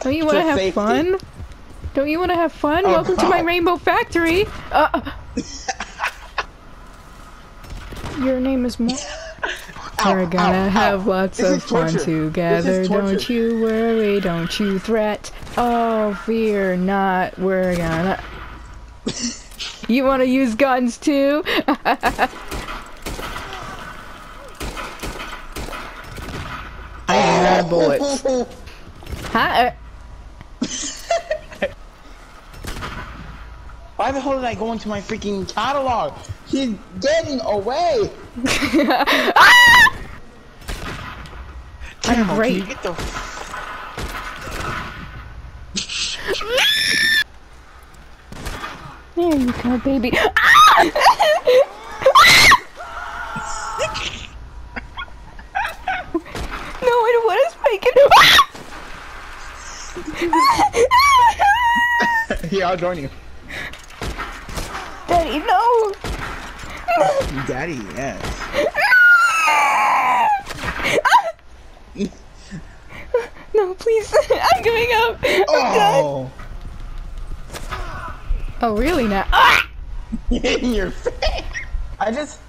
Don't you want to have safety. fun? Don't you want to have fun? Oh, Welcome God. to my rainbow factory. Uh, uh. your name is Mo. We're gonna ow, have ow. lots this of fun together. Don't you worry. Don't you fret. Oh, fear not. We're gonna. you want to use guns too? I have bullets. Hi. Why the hell did I go into my freaking catalog? He's getting away. I'm Caramel, can you get the There you go, baby. no, I don't want to spike it. Here, I'll join you. Daddy, no. Daddy, yes. No, please. I'm giving up. I'm done. Oh, Oh, really now? Ah! in your face. I just.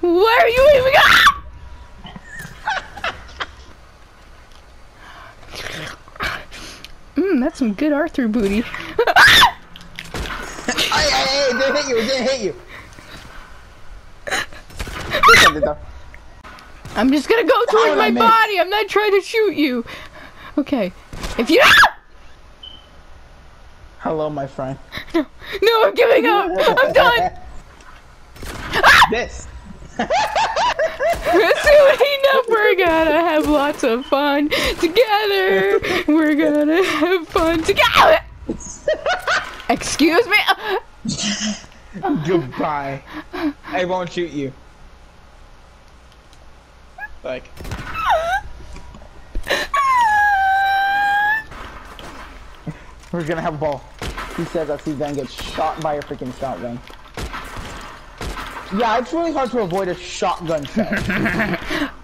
Why are you even Ah! Mmm, that's some good Arthur booty. Hey, it didn't hit you. It didn't hit you. This one did. I'm just gonna go towards my body. I'm not trying to shoot you. Okay. If you ah! Hello, my friend. no, I'm giving up. I'm done. Ah! This. Soon enough, we're gonna have lots of fun together. We're gonna have fun together. Excuse me. Goodbye. I won't shoot you. Like. We're gonna have a ball. He says that he's gonna get shot by a freaking shotgun. Yeah, it's really hard to avoid a shotgun shot.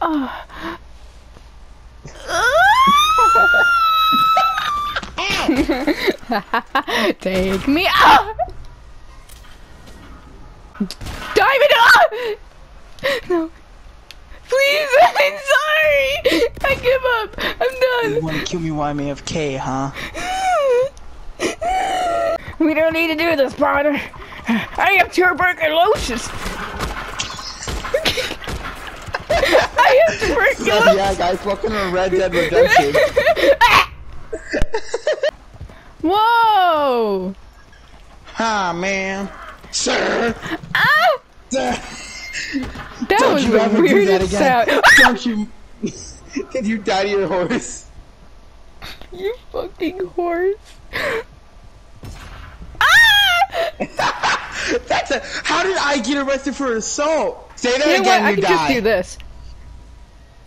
Ah. Take me out. Dive it up. No. Please, I'm sorry. I give up. I'm done. You wanna kill me while I'm AFK, huh? We don't need to do this, partner. I have tuberculosis. I have tuberculosis. yeah, guys, welcome to Red Dead Redemption. Whoa! ah, man. Sir. Ah! Sir. That Don't was you the ever do that again. sound. Don't you. Did you die to your horse? you fucking horse. Ah! That's a. How did I get arrested for assault? Say that You know again, what? I you can die. just do this.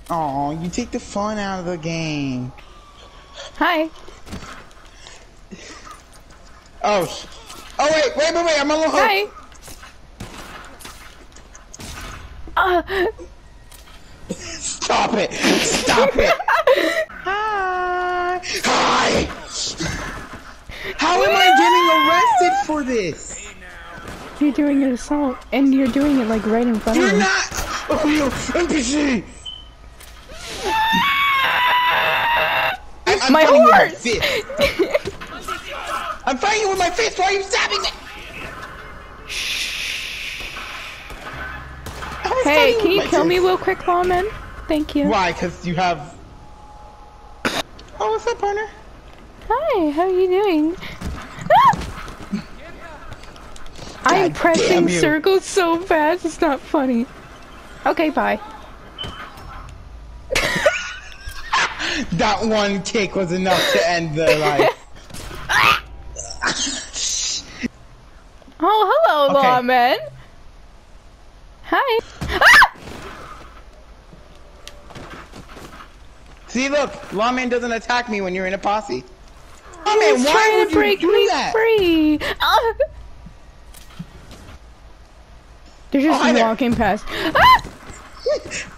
Oh, you take the fun out of the game. Hi. Oh. sh- Oh wait, wait, wait, wait! I'm a little. Hi. Ah. Stop it! Stop it! Hi. Hi. How am I getting arrested for this? You're doing an assault, and you're doing it like right in front of me. You're not. Oh, you NPC. My horse! I'm fighting with my fist. Why are you stabbing me? Hey, can you kill me real quick, lawman? Thank you. Why? Because you have. Oh, what's up, partner? Hi, how are you doing? Ah! I'm pressing circles so fast, it's not funny. Okay, bye. That one kick was enough to end the life. Oh, Okay. Hi. Ah! See, look, lawman doesn't attack me when you're in a posse. He's Lawman, why trying would to break you do me that? free. Ah! They're just Oh, there. walking past. Ah!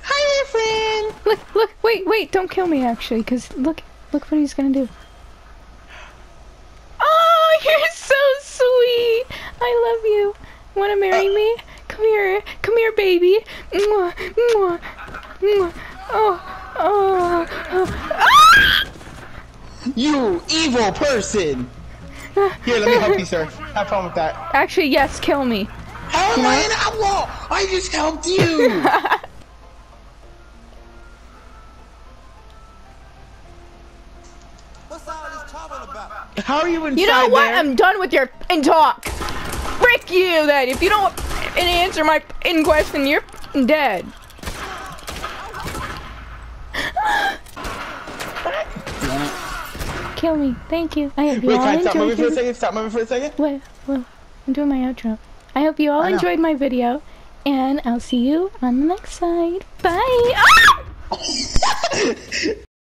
Hi friend. Look, look, wait, wait, don't kill me actually, cause look, Look what he's gonna do. Oh, you're so sweet. I love you. Wanna marry Uh. me? Come here. Come here, baby. Mwah, mwah, mwah. Oh, oh, oh. Ah! You evil person! Here, let me help you, sir. Have fun with that. Actually, yes, kill me. How am I an outlaw? I just helped you! What's all this talking about? How are you inside You know what? there? I'm done with your in talk. Frick you then. If you don't and answer my in question, you're dead. Kill me. Thank you. I hope you Wait, all can I stop moving enjoyed for a second? Stop moving for a second? Wait, well, I'm doing my outro. I hope you all enjoyed my video, and I'll see you on the next side. Bye. Ah!